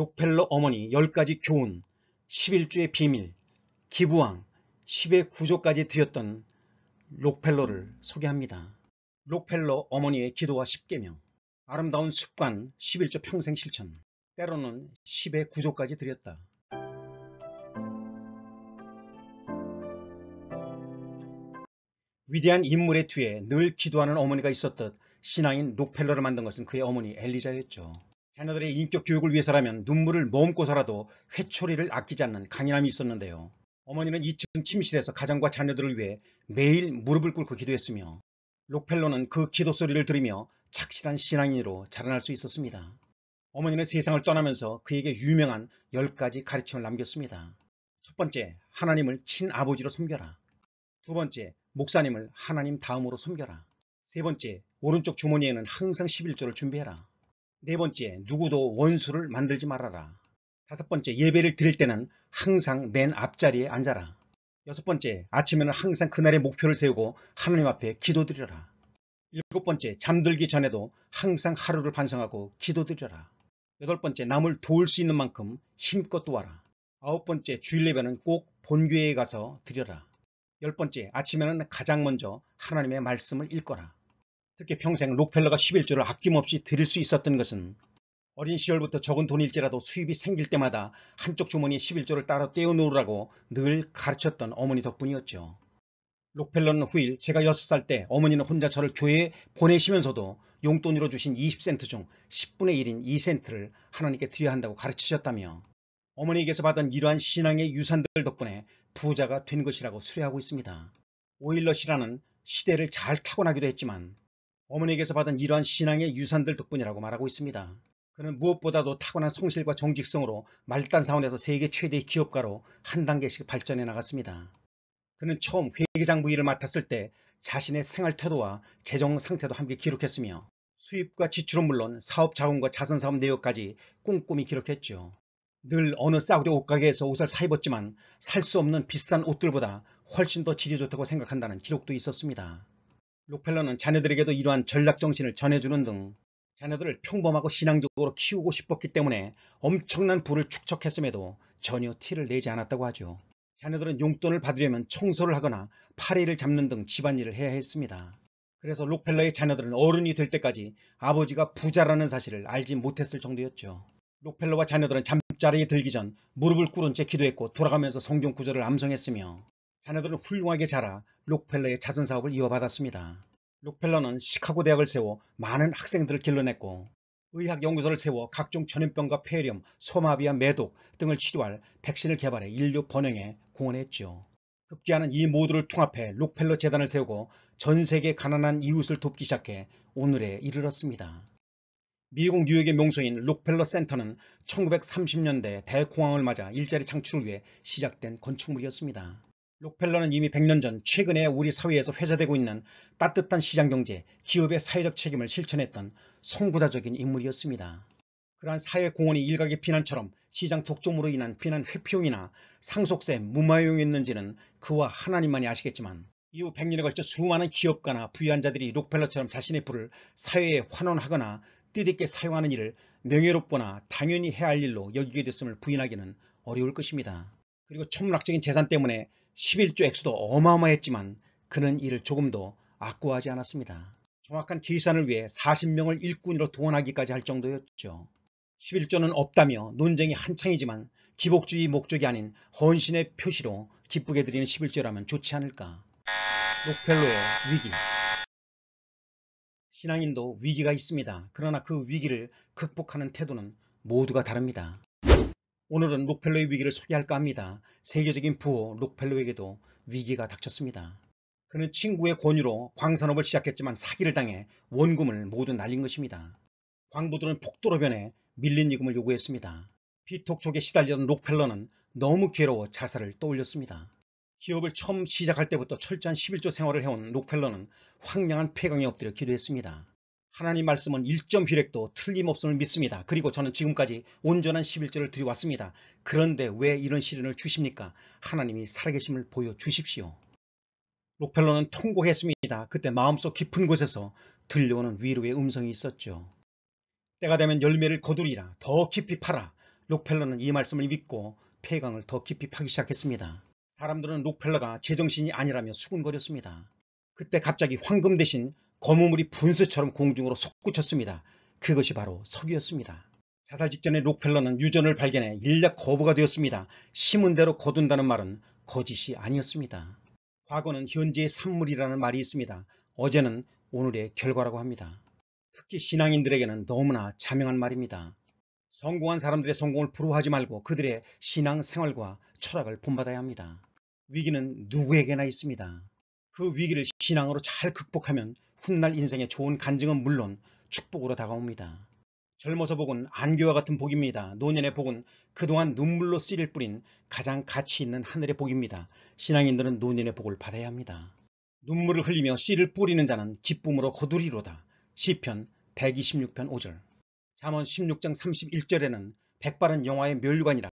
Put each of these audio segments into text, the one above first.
록펠러 어머니 10가지 교훈, 11주의 비밀, 기부왕, 10의 구조까지 드렸던 록펠러를 소개합니다. 록펠러 어머니의 기도와 10계명, 아름다운 습관 11조 평생 실천, 때로는 10의 구조까지 드렸다. 위대한 인물의 뒤에 늘 기도하는 어머니가 있었듯 신앙인 록펠러를 만든 것은 그의 어머니 엘리자였죠. 자녀들의 인격 교육을 위해서라면 눈물을 머금고서라도 회초리를 아끼지 않는 강인함이 있었는데요. 어머니는 2층 침실에서 가정과 자녀들을 위해 매일 무릎을 꿇고 기도했으며 록펠러는 그 기도 소리를 들으며 착실한 신앙인으로 자라날 수 있었습니다. 어머니는 세상을 떠나면서 그에게 유명한 10가지 가르침을 남겼습니다. 첫 번째, 하나님을 친아버지로 섬겨라. 두 번째, 목사님을 하나님 다음으로 섬겨라. 세 번째, 오른쪽 주머니에는 항상 11조를 준비해라. 네 번째, 누구도 원수를 만들지 말아라. 다섯 번째, 예배를 드릴 때는 항상 맨 앞자리에 앉아라. 여섯 번째, 아침에는 항상 그날의 목표를 세우고 하나님 앞에 기도드려라. 일곱 번째, 잠들기 전에도 항상 하루를 반성하고 기도드려라. 여덟 번째, 남을 도울 수 있는 만큼 힘껏 도와라. 아홉 번째, 주일 예배는 꼭 본교회에 가서 드려라. 열 번째, 아침에는 가장 먼저 하나님의 말씀을 읽거라. 특히 평생 록펠러가 11조를 아낌없이 드릴 수 있었던 것은 어린 시절부터 적은 돈일지라도 수입이 생길 때마다 한쪽 주머니 11조를 따로 떼어놓으라고 늘 가르쳤던 어머니 덕분이었죠. 록펠러는 후일 제가 6살 때 어머니는 혼자 저를 교회에 보내시면서도 용돈으로 주신 20센트 중 10분의 1인 2센트를 하나님께 드려야 한다고 가르치셨다며 어머니에게서 받은 이러한 신앙의 유산들 덕분에 부자가 된 것이라고 수레하고 있습니다. 오일러시라는 시대를 잘 타고나기도 했지만 어머니에게서 받은 이러한 신앙의 유산들 덕분이라고 말하고 있습니다. 그는 무엇보다도 타고난 성실과 정직성으로 말단 사원에서 세계 최대의 기업가로 한 단계씩 발전해 나갔습니다. 그는 처음 회계장부 일을 맡았을 때 자신의 생활 태도와 재정 상태도 함께 기록했으며 수입과 지출은 물론 사업 자금과 자선사업 내역까지 꼼꼼히 기록했죠. 늘 어느 싸구려 옷가게에서 옷을 사 입었지만 살 수 없는 비싼 옷들보다 훨씬 더 질이 좋다고 생각한다는 기록도 있었습니다. 록펠러는 자녀들에게도 이러한 전략정신을 전해주는 등 자녀들을 평범하고 신앙적으로 키우고 싶었기 때문에 엄청난 부를 축적했음에도 전혀 티를 내지 않았다고 하죠. 자녀들은 용돈을 받으려면 청소를 하거나 파리를 잡는 등 집안일을 해야 했습니다. 그래서 록펠러의 자녀들은 어른이 될 때까지 아버지가 부자라는 사실을 알지 못했을 정도였죠. 록펠러와 자녀들은 잠자리에 들기 전 무릎을 꿇은 채 기도했고 돌아가면서 성경 구절을 암송했으며 자녀들은 훌륭하게 자라 록펠러의 자선 사업을 이어받았습니다. 록펠러는 시카고 대학을 세워 많은 학생들을 길러냈고 의학연구소를 세워 각종 전염병과 폐렴, 소마비와 매독 등을 치료할 백신을 개발해 인류 번영에 공헌했죠. 급기야는 이 모두를 통합해 록펠러 재단을 세우고 전 세계 가난한 이웃을 돕기 시작해 오늘에 이르렀습니다. 미국 뉴욕의 명소인 록펠러 센터는 1930년대 대공황을 맞아 일자리 창출을 위해 시작된 건축물이었습니다. 록펠러는 이미 100년 전 최근에 우리 사회에서 회자되고 있는 따뜻한 시장경제, 기업의 사회적 책임을 실천했던 송구자적인 인물이었습니다. 그러한 사회공헌이 일각의 비난처럼 시장 독점으로 인한 비난 회피용이나 상속세, 무마용이었는지는 그와 하나님만이 아시겠지만 이후 100년에 걸쳐 수많은 기업가나 부유한 자들이 록펠러처럼 자신의 부를 사회에 환원하거나 뜻있게 사용하는 일을 명예롭거나 당연히 해야 할 일로 여기게 됐음을 부인하기는 어려울 것입니다. 그리고 천문학적인 재산 때문에 11조 액수도 어마어마했지만 그는 이를 조금도 아까워하지 않았습니다. 정확한 계산을 위해 40명을 일꾼으로 동원하기까지 할 정도였죠. 11조는 없다며 논쟁이 한창이지만 기복주의 목적이 아닌 헌신의 표시로 기쁘게 드리는 11조라면 좋지 않을까. 록펠로의 위기 신앙인도 위기가 있습니다. 그러나 그 위기를 극복하는 태도는 모두가 다릅니다. 오늘은 록펠로의 위기를 소개할까 합니다. 세계적인 부호 록펠로에게도 위기가 닥쳤습니다. 그는 친구의 권유로 광산업을 시작했지만 사기를 당해 원금을 모두 날린 것입니다. 광부들은 폭도로 변해 밀린 이금을 요구했습니다. 비톡촉에 시달리던 록펠러는 너무 괴로워 자살을 떠올렸습니다. 기업을 처음 시작할 때부터 철저한 11조 생활을 해온 록펠러는 황량한 폐광에 엎드려 기도했습니다. 하나님 말씀은 1점 휘렉도 틀림없음을 믿습니다. 그리고 저는 지금까지 온전한 11절을 드려왔습니다. 그런데 왜 이런 시련을 주십니까? 하나님이 살아계심을 보여주십시오. 록펠러는 통곡했습니다. 그때 마음속 깊은 곳에서 들려오는 위로의 음성이 있었죠. 때가 되면 열매를 거두리라. 더 깊이 팔아. 록펠러는 이 말씀을 믿고 폐강을 더 깊이 파기 시작했습니다. 사람들은 록펠러가 제정신이 아니라며 수군거렸습니다. 그때 갑자기 황금 대신 거무물이 분수처럼 공중으로 솟구쳤습니다. 그것이 바로 석유였습니다. 자살 직전에 록펠러는 유전을 발견해 인력 거부가 되었습니다. 심은 대로 거둔다는 말은 거짓이 아니었습니다. 과거는 현재의 산물이라는 말이 있습니다. 어제는 오늘의 결과라고 합니다. 특히 신앙인들에게는 너무나 자명한 말입니다. 성공한 사람들의 성공을 부러워하지 말고 그들의 신앙 생활과 철학을 본받아야 합니다. 위기는 누구에게나 있습니다. 그 위기를 신앙으로 잘 극복하면 훗날 인생의 좋은 간증은 물론 축복으로 다가옵니다. 젊어서 복은 안개와 같은 복입니다. 노년의 복은 그동안 눈물로 씨를 뿌린 가장 가치 있는 하늘의 복입니다. 신앙인들은 노년의 복을 받아야 합니다. 눈물을 흘리며 씨를 뿌리는 자는 기쁨으로 거두리로다. 시편 126편 5절 잠언 16장 31절에는 백발은 영화의 멸관이라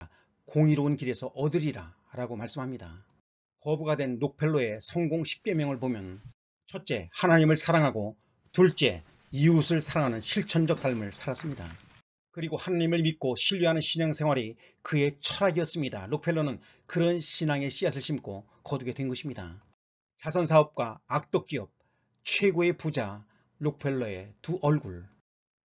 공의로운 길에서 얻으리라 라고 말씀합니다. 거부가 된 록펠로의 성공 10계명을 보면 첫째, 하나님을 사랑하고 둘째, 이웃을 사랑하는 실천적 삶을 살았습니다. 그리고 하나님을 믿고 신뢰하는 신앙생활이 그의 철학이었습니다. 록펠러는 그런 신앙의 씨앗을 심고 거두게 된 것입니다. 자선사업과 악덕기업, 최고의 부자 록펠러의 두 얼굴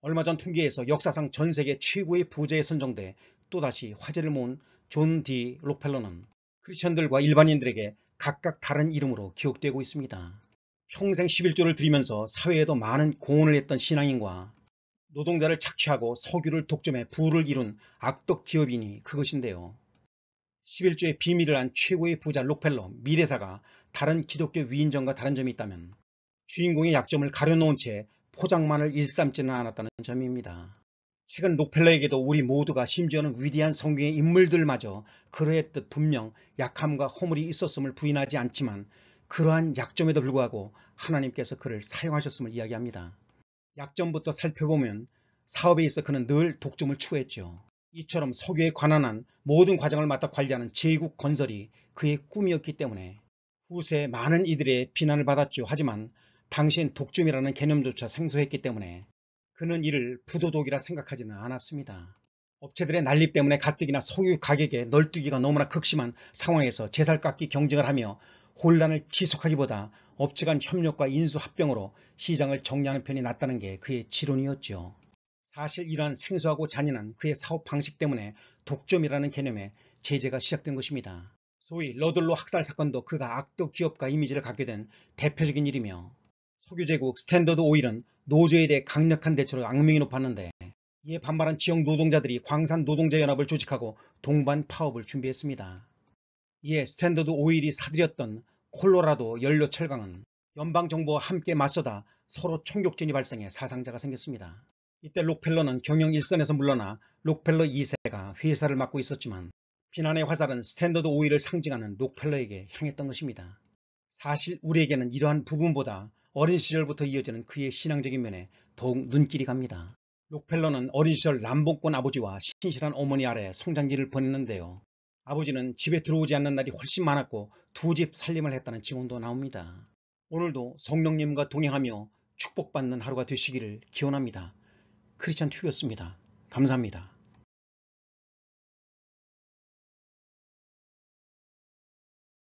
얼마 전 통계에서 역사상 전세계 최고의 부자에 선정돼 또다시 화제를 모은 존디 록펠러는 크리스천들과 일반인들에게 각각 다른 이름으로 기억되고 있습니다. 평생 11조를 들이면서 사회에도 많은 공헌을 했던 신앙인과 노동자를 착취하고 석유를 독점해 부를 이룬 악덕 기업인이 그것인데요. 11조의 비밀을 안 최고의 부자 록펠러 미래사가 다른 기독교 위인전과 다른 점이 있다면 주인공의 약점을 가려놓은 채 포장만을 일삼지는 않았다는 점입니다. 최근 록펠러에게도 우리 모두가 심지어는 위대한 성경의 인물들마저 그러했듯 분명 약함과 허물이 있었음을 부인하지 않지만 그러한 약점에도 불구하고 하나님께서 그를 사용하셨음을 이야기합니다. 약점부터 살펴보면 사업에 있어 그는 늘 독점을 추구했죠. 이처럼 석유에 관한한 모든 과정을 맡아 관리하는 제국 건설이 그의 꿈이었기 때문에 후세 많은 이들의 비난을 받았죠. 하지만 당시엔 독점이라는 개념조차 생소했기 때문에 그는 이를 부도덕이라 생각하지는 않았습니다. 업체들의 난립 때문에 가뜩이나 석유 가격의 널뛰기가 너무나 극심한 상황에서 제살깎기 경쟁을 하며 혼란을 지속하기보다 업체 간 협력과 인수합병으로 시장을 정리하는 편이 낫다는 게 그의 지론이었죠. 사실 이러한 생소하고 잔인한 그의 사업 방식 때문에 독점이라는 개념에 제재가 시작된 것입니다. 소위 러들로 학살 사건도 그가 악덕 기업가 이미지를 갖게 된 대표적인 일이며 석유제국 스탠더드 오일은 노조에 대해 강력한 대처로 악명이 높았는데 이에 반발한 지역 노동자들이 광산 노동자 연합을 조직하고 동반 파업을 준비했습니다. 이에 스탠더드 오일이 사들였던 콜로라도 연료 철강은 연방정부와 함께 맞서다 서로 총격전이 발생해 사상자가 생겼습니다. 이때 록펠러는 경영 일선에서 물러나 록펠러 2세가 회사를 맡고 있었지만 비난의 화살은 스탠더드 오일을 상징하는 록펠러에게 향했던 것입니다. 사실 우리에게는 이러한 부분보다 어린 시절부터 이어지는 그의 신앙적인 면에 더욱 눈길이 갑니다. 록펠러는 어린 시절 난봉꾼 아버지와 신실한 어머니 아래 성장기를 보냈는데요. 아버지는 집에 들어오지 않는 날이 훨씬 많았고 두 집 살림을 했다는 증언도 나옵니다. 오늘도 성령님과 동행하며 축복받는 하루가 되시기를 기원합니다. 크리스찬 튜였습니다. 감사합니다.